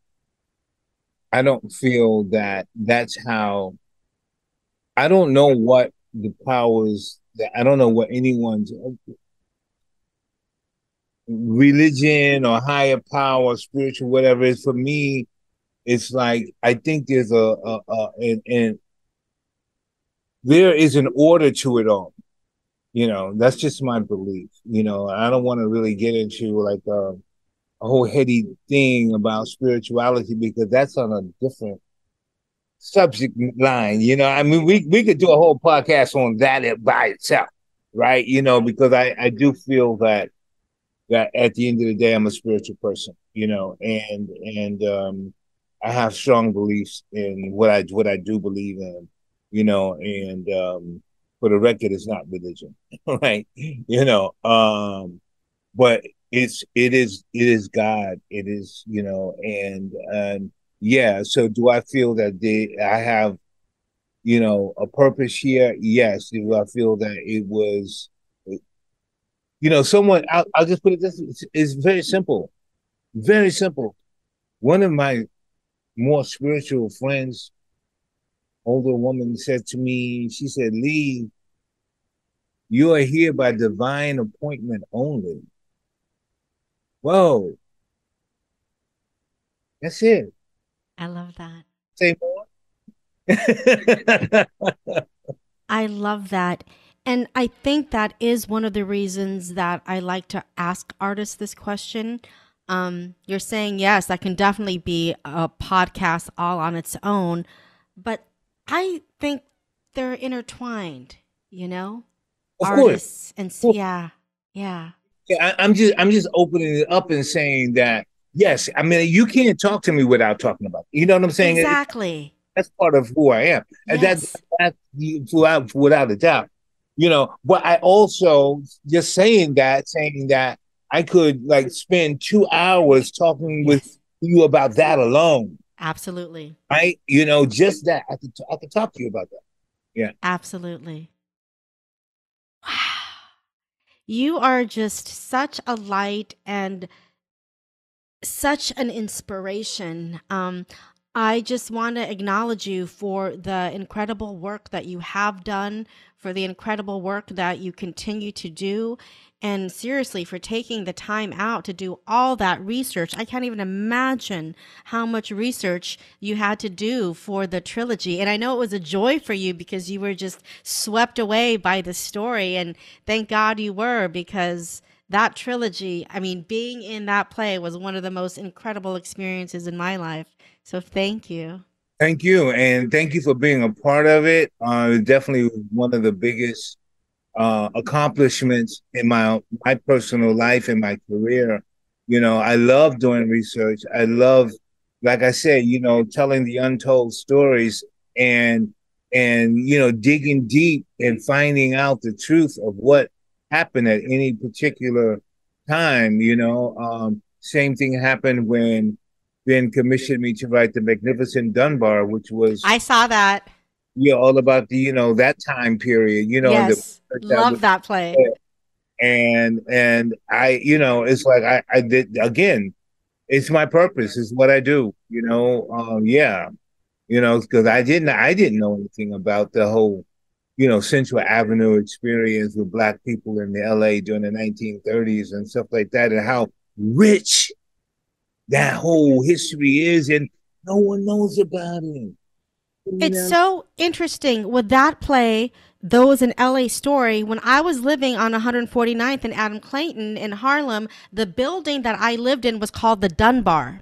I don't feel that that's how I don't know what the powers that I don't know what anyone's religion or higher power, spiritual, whatever is for me, it's like I think there's a, a, a and, and there is an order to it all. You know, that's just my belief. You know, I don't want to really get into like a, a whole heady thing about spirituality because that's on a different subject line. You know, I mean, we we could do a whole podcast on that by itself, right? You know, because I I do feel that that at the end of the day, I'm a spiritual person, you know, and and um, I have strong beliefs in what I what I do believe in, you know, and um, for the record, it's not religion, [LAUGHS] right? You know, um, but it's it is it is God, it is you know, and and yeah. So do I feel that they I have, you know, a purpose here? Yes. Do I feel that it was you know, someone, I'll, I'll just put it this it's, it's very simple. Very simple. One of my more spiritual friends, older woman, said to me, she said, Lee, you are here by divine appointment only. Whoa. That's it. I love that. Say more. [LAUGHS] I love that. And I think that is one of the reasons that I like to ask artists this question. Um, you're saying, yes, that can definitely be a podcast all on its own. But I think they're intertwined, you know? Of Artists course. and yeah, yeah. Yeah, I, I'm just I'm just opening it up and saying that yes, I mean you can't talk to me without talking about it. You know what I'm saying? Exactly. It, that's part of who I am. And yes. that's that's without without a doubt you know but i also just saying that saying that i could like spend two hours talking yes. with you about that alone absolutely. I, you know just that. I could, t- I could talk to you about that. Yeah. Absolutely. Wow. You are just such a light and such an inspiration. Um I just want to acknowledge you for the incredible work that you have done, for the incredible work that you continue to do, and seriously for taking the time out to do all that research. I can't even imagine how much research you had to do for the trilogy. And I know it was a joy for you because you were just swept away by the story. And thank God you were because that trilogy, I mean, being in that play was one of the most incredible experiences in my life. So thank you. Thank you, and thank you for being a part of it. Uh, definitely one of the biggest uh, accomplishments in my my personal life and my career. You know, I love doing research. I love, like I said, you know, telling the untold stories and and you know digging deep and finding out the truth of what happened at any particular time. You know, um, same thing happened when Ben commissioned me to write the Magnificent Dunbar, which was I saw that. Yeah, all about the you know that time period. You know, yes, the, that love was, that play. And and I, you know, it's like I I did again. It's my purpose. It's what I do. You know, um, yeah, you know, because I didn't I didn't know anything about the whole you know, Central Avenue experience with black people in the LA during the 1930s and stuff like that, and how rich that whole history is, and no one knows about it. It's so interesting with that play. Those in LA story. When I was living on 149th and Adam Clayton in Harlem, the building that I lived in was called the Dunbar.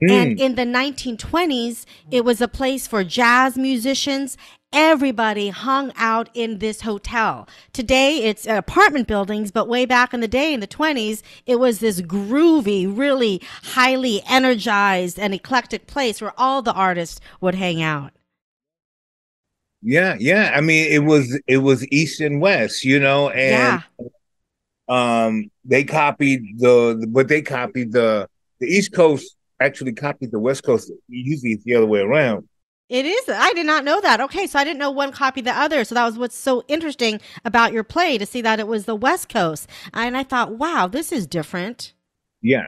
And hmm. in the 1920s, it was a place for jazz musicians. Everybody hung out in this hotel. Today, it's apartment buildings, but way back in the day, in the 20s, it was this groovy, really highly energized and eclectic place where all the artists would hang out. Yeah, yeah. I mean, it was it was East and West, you know, and Yeah. um they copied the but they copied the the East Coast actually copied the West Coast. Usually it's the other way around. It is. I did not know that. Okay, so I didn't know one copied the other. So that was what's so interesting about your play to see that it was the West Coast. And I thought, wow, this is different. Yeah.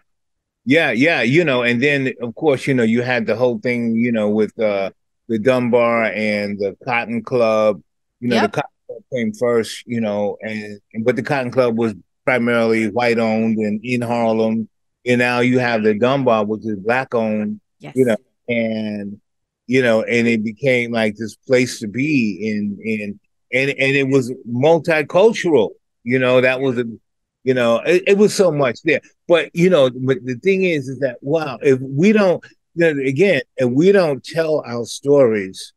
Yeah, yeah, you know, and then of course, you know, you had the whole thing, you know, with uh the Dunbar and the Cotton Club. You know, Yep. the Cotton Club came first, you know, and but the Cotton Club was primarily white owned and in Harlem. And now you have the Dunbar, which is black owned, Yes. you know, and you know, and it became like this place to be in in and and it was multicultural, you know, that was a you know, it, it was so much there. But you know, but the thing is, is that wow, if we don't, again, if we don't tell our stories,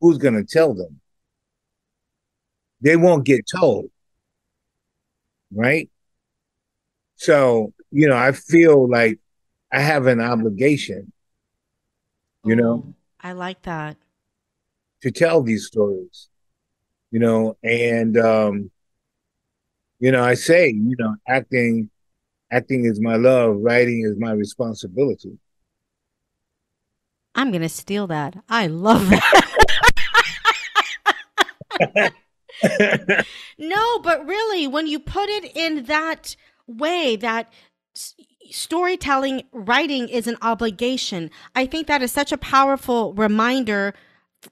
who's going to tell them? They won't get told, right? So you know, I feel like I have an obligation, you know, I like that. to tell these stories, you know, and um, you know, I say, you know, acting, acting is my love, writing is my responsibility. I'm going to steal that. I love that. [LAUGHS] [LAUGHS] No, but really, when you put it in that way, that s- storytelling, writing is an obligation, I think that is such a powerful reminder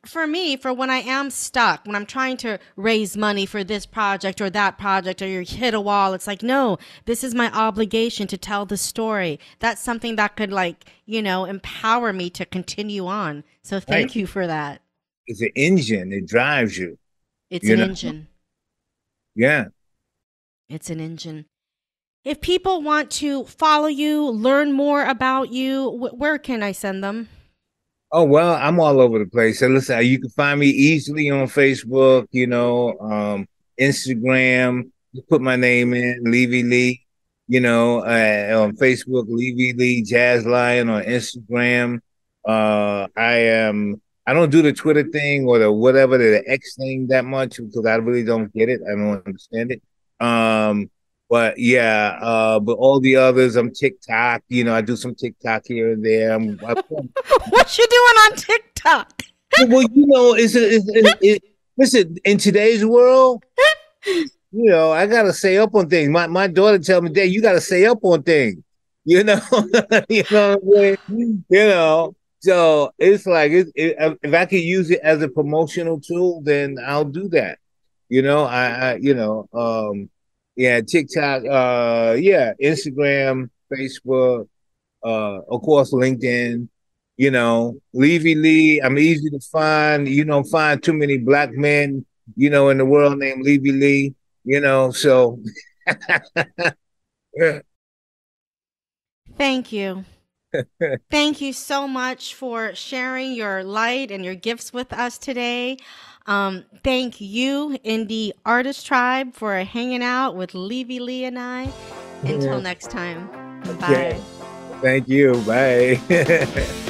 for me for when I am stuck, when I'm trying to raise money for this project or that project, or you hit a wall. It's like, no, this is my obligation to tell the story. That's something that could, like, you know, empower me to continue on. So thank Right. you for that. It's an engine, it drives you. It's You an know? engine. Yeah. It's an engine. If people want to follow you, learn more about you, wh- where can I send them? Oh well, I'm all over the place. So listen, you can find me easily on Facebook, you know, um, Instagram. Put my name in, Levy Lee. You know, uh, on Facebook, Levy Lee Jazz Lion on Instagram. Uh, I am. I don't do the Twitter thing or the whatever the X thing that much because I really don't get it. I don't understand it. Um, but yeah, uh, but all the others, I'm TikTok. You know, I do some TikTok here and there. I'm, I, [LAUGHS] what you doing on TikTok? well, you know, it's, a, it's it, it, listen in today's world. [LAUGHS] You know, I gotta stay up on things. My my daughter tell me, "Dad, you gotta stay up on things." [LAUGHS] You know, you know, what I'm saying? you know. So it's like it, it, if I could use it as a promotional tool, then I'll do that. You know, I, I you know, um, yeah, TikTok, uh, yeah, Instagram, Facebook, uh, of course, LinkedIn. You know, Levy Lee. I'm easy to find. You don't find too many black men, you know, in the world named Levy Lee. You know, so. [LAUGHS] Thank you. [LAUGHS] Thank you so much for sharing your light and your gifts with us today. Um, thank you, Indie Artist Tribe, for hanging out with Levy Lee and I. Until next time, bye. Okay. Thank you. Bye. [LAUGHS]